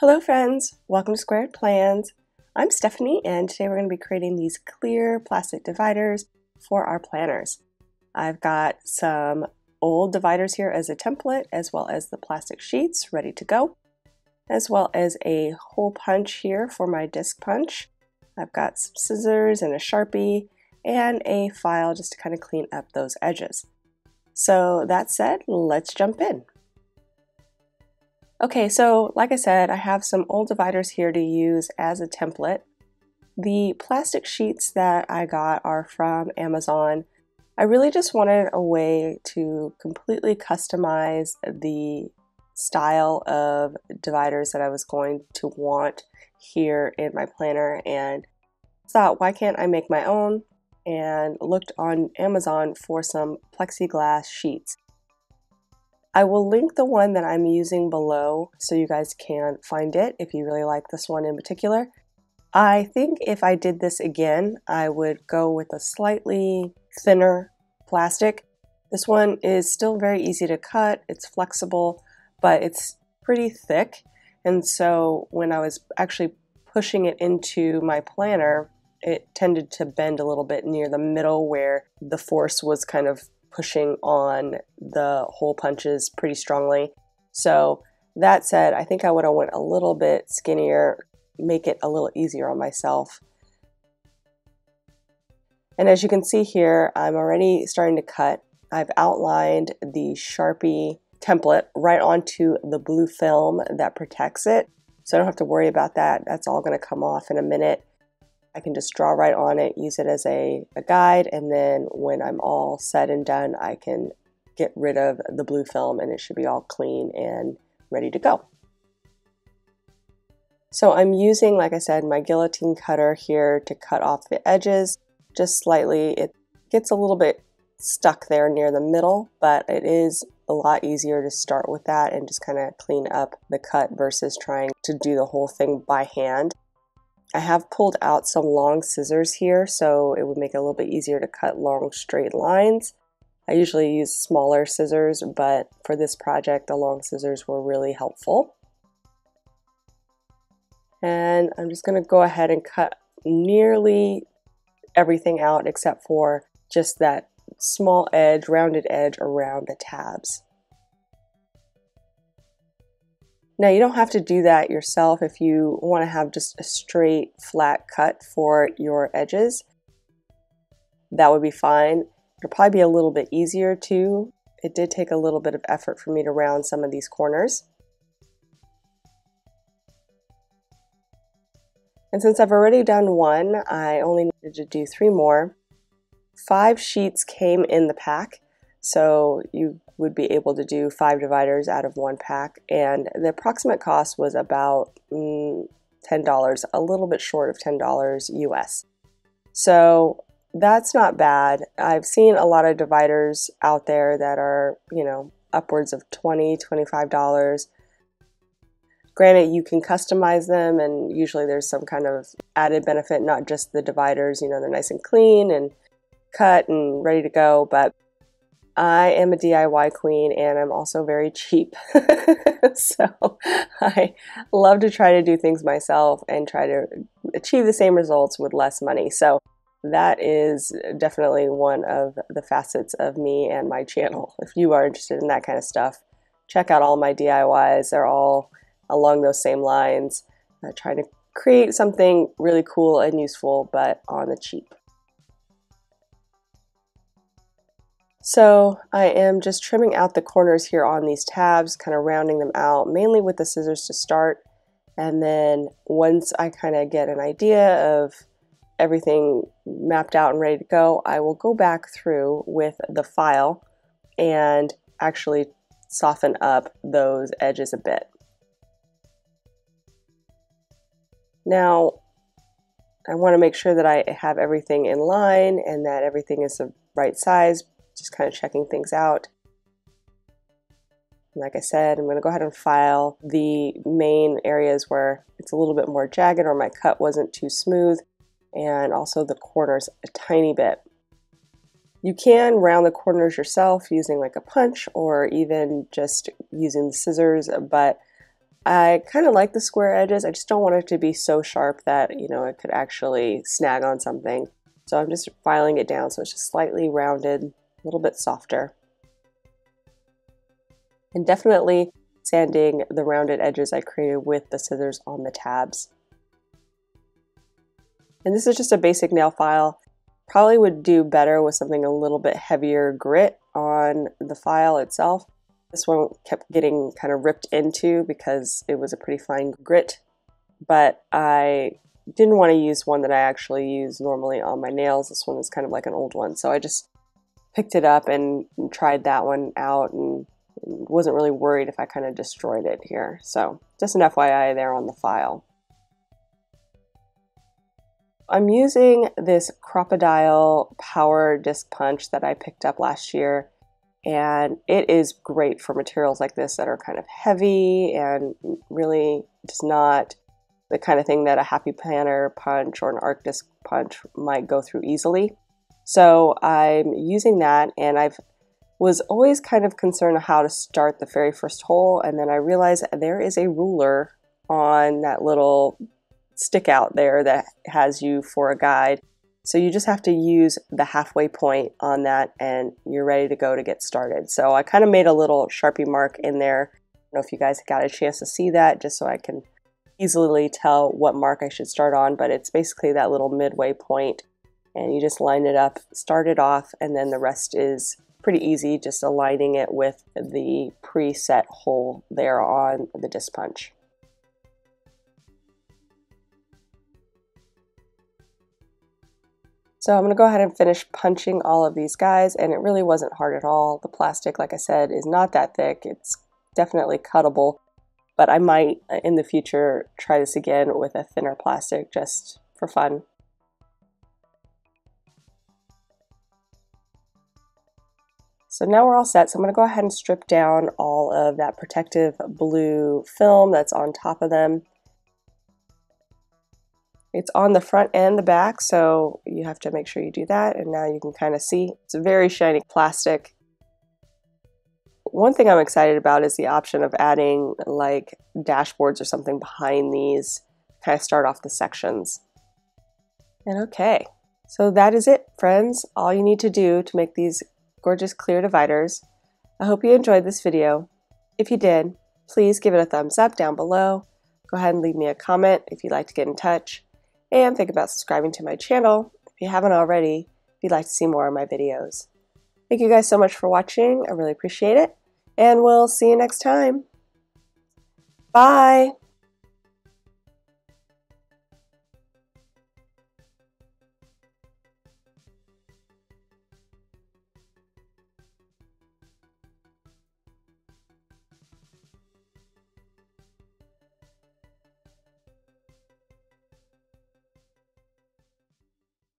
Hello friends, welcome to Squaird Plans. I'm Stephanie and today we're going to be creating these clear plastic dividers for our planners. I've got some old dividers here as a template as well as the plastic sheets ready to go as well as a hole punch here for my disc punch. I've got some scissors and a sharpie and a file just to kind of clean up those edges. So that said, let's jump in. Okay, so like I said, I have some old dividers here to use as a template. The plastic sheets that I got are from Amazon. I really just wanted a way to completely customize the style of dividers that I was going to want here in my planner and thought, why can't I make my own? And looked on Amazon for some plexiglass sheets. I will link the one that I'm using below so you guys can find it if you really like this one in particular. I think if I did this again, I would go with a slightly thinner plastic. This one is still very easy to cut, it's flexible, but it's pretty thick. And so when I was actually pushing it into my planner, it tended to bend a little bit near the middle where the force was kind of pushing on the hole punches pretty strongly. So that said, I think I would have went a little bit skinnier, make it a little easier on myself. And as you can see here, I'm already starting to cut. I've outlined the Sharpie template right onto the blue film that protects it. So I don't have to worry about that. That's all going to come off in a minute. I can just draw right on it, use it as a, a guide, and then when I'm all said and done, I can get rid of the blue film and it should be all clean and ready to go. So I'm using, like I said, my guillotine cutter here to cut off the edges just slightly. It gets a little bit stuck there near the middle, but it is a lot easier to start with that and just kind of clean up the cut versus trying to do the whole thing by hand. I have pulled out some long scissors here so it would make it a little bit easier to cut long straight lines. I usually use smaller scissors, but for this project, the long scissors were really helpful. And I'm just going to go ahead and cut nearly everything out except for just that small edge, rounded edge around the tabs. Now you don't have to do that yourself if you want to have just a straight flat cut for your edges. That would be fine. It'll probably be a little bit easier too. It did take a little bit of effort for me to round some of these corners. And since I've already done one, I only needed to do three more. Five sheets came in the pack, so you would be able to do five dividers out of one pack. And the approximate cost was about mm, $10, a little bit short of $10 US. So that's not bad. I've seen a lot of dividers out there that are, you know, upwards of $20, $25. Granted, you can customize them, and usually there's some kind of added benefit, not just the dividers, you know, they're nice and clean and cut and ready to go, but I am a DIY queen and I'm also very cheap. so I love to try to do things myself and try to achieve the same results with less money. So that is definitely one of the facets of me and my channel. If you are interested in that kind of stuff, check out all my DIYs. They're all along those same lines, trying to create something really cool and useful, but on the cheap. So I am just trimming out the corners here on these tabs, kind of rounding them out, mainly with the scissors to start. And then once I kind of get an idea of everything mapped out and ready to go, I will go back through with the file and actually soften up those edges a bit. Now, I want to make sure that I have everything in line and that everything is the right size just kind of checking things out. Like I said, I'm going to go ahead and file the main areas where it's a little bit more jagged or my cut wasn't too smooth, and also the corners a tiny bit. You can round the corners yourself using like a punch or even just using the scissors, but I kind of like the square edges. I just don't want it to be so sharp that, you know, it could actually snag on something. So I'm just filing it down so it's just slightly rounded, a little bit softer. And definitely sanding the rounded edges I created with the scissors on the tabs. And this is just a basic nail file. Probably would do better with something a little bit heavier grit on the file itself. This one kept getting kind of ripped into because it was a pretty fine grit, but I didn't want to use one that I actually use normally on my nails. This one is kind of like an old one, so I just picked it up and, tried that one out and, wasn't really worried if I kind of destroyed it here. So just an FYI there on the file. I'm using this Crop-A-Dile Power Disc Punch that I picked up last year and it is great for materials like this that are kind of heavy and really just not the kind of thing that a happy planner punch or an arc disc punch might go through easily. So I'm using that and I've was always kind of concerned how to start the very first hole and then I realized there is a ruler on that little stick out there that has you for a guide so you just have to use the halfway point on that and you're ready to go to get started. So I kind of made a little Sharpie mark in there. I don't know if you guys got a chance to see that just so I can easily tell what mark I should start on, but it's basically that little midway point and you just line it up, start it off, and then the rest is pretty easy, just aligning it with the preset hole there on the disc punch. So I'm going to go ahead and finish punching all of these guys and it really wasn't hard at all. The plastic, like I said, is not that thick. It's definitely cuttable, but I might uh, in the future try this again with a thinner plastic just for fun. So now we're all set. So I'm going to go ahead and strip down all of that protective blue film that's on top of them. It's on the front and the back, so you have to make sure you do that. And now you can kind of see it's a very shiny plastic. One thing I'm excited about is the option of adding like dashboards or something behind these, kind of start off the sections. And okay, so that is it, friends. All you need to do to make these gorgeous clear dividers. I hope you enjoyed this video. If you did, please give it a thumbs up down below. Go ahead and leave me a comment if you'd like to get in touch and think about subscribing to my channel if you haven't already, if you'd like to see more of my videos. Thank you guys so much for watching. I really appreciate it. And we'll see you next time. Bye.